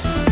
です。